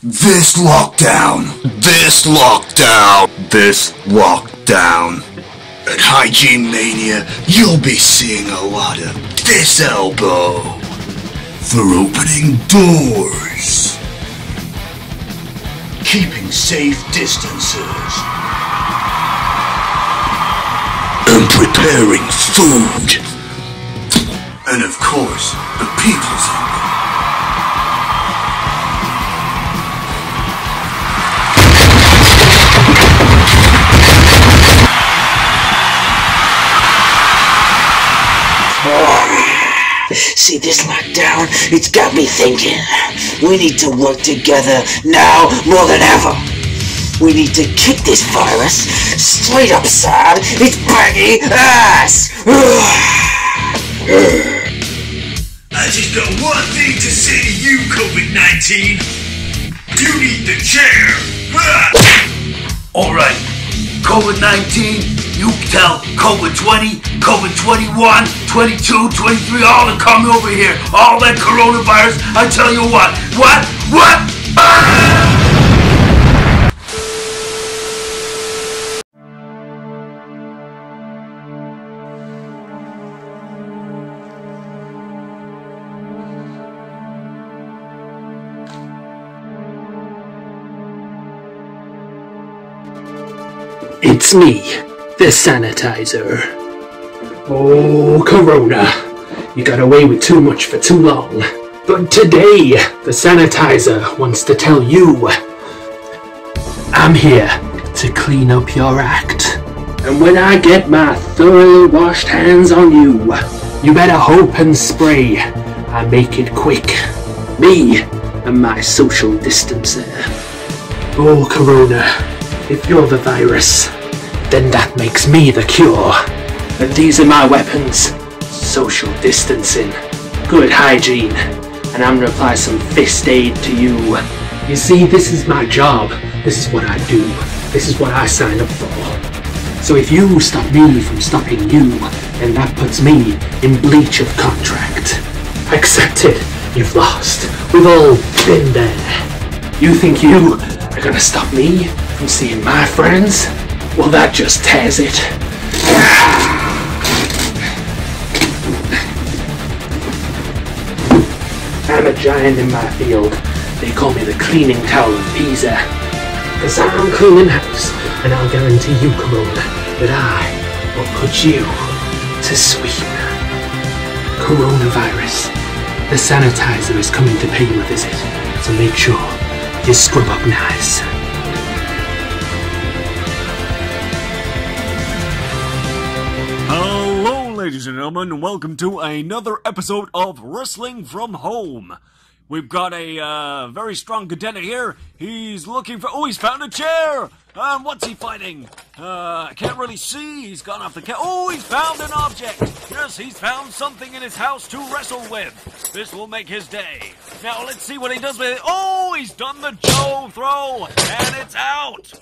This lockdown, this lockdown, this lockdown. At Hygiene Mania, you'll be seeing a lot of this elbow for opening doors, keeping safe distances, and preparing food. And of course, the people's elbow. See this lockdown? It's got me thinking. We need to work together now more than ever. We need to kick this virus straight upside its baggy ass. I just got one thing to say to you, COVID-19. You need the chair. Alright, COVID-19, you tell COVID-20, COVID-21, 22, 23, all to come over here. All that coronavirus, I tell you what. What? What? Ah! It's me, the sanitizer. Oh, Corona. You got away with too much for too long. But today, the sanitizer wants to tell you I'm here to clean up your act. And when I get my thoroughly washed hands on you, you better hope and spray I make it quick. Me and my social distancer. Oh, Corona, if you're the virus, then that makes me the cure. And these are my weapons. Social distancing, good hygiene, and I'm gonna apply some fist aid to you. You see, this is my job. This is what I do. This is what I signed up for. So if you stop me from stopping you, then that puts me in breach of contract. Accept it. You've lost. We've all been there. You think you are gonna stop me from seeing my friends? Well, that just tears it. I'm a giant in my field. They call me the cleaning tower of Pisa. Cause I'm cleaning house, and I'll guarantee you, Corona, that I will put you to sleep. Coronavirus. The sanitizer is coming to pay you a visit, so make sure you scrub up nice. Ladies and gentlemen, and welcome to another episode of Wrestling from Home. We've got a uh, very strong contender here. He's looking for. Oh, he's found a chair! Um, what's he fighting? Uh, I can't really see. He's gone off the ca- Oh, he's found an object! Yes, he's found something in his house to wrestle with. This will make his day. Now, let's see what he does with it. Oh, he's done the Joe throw, and it's out!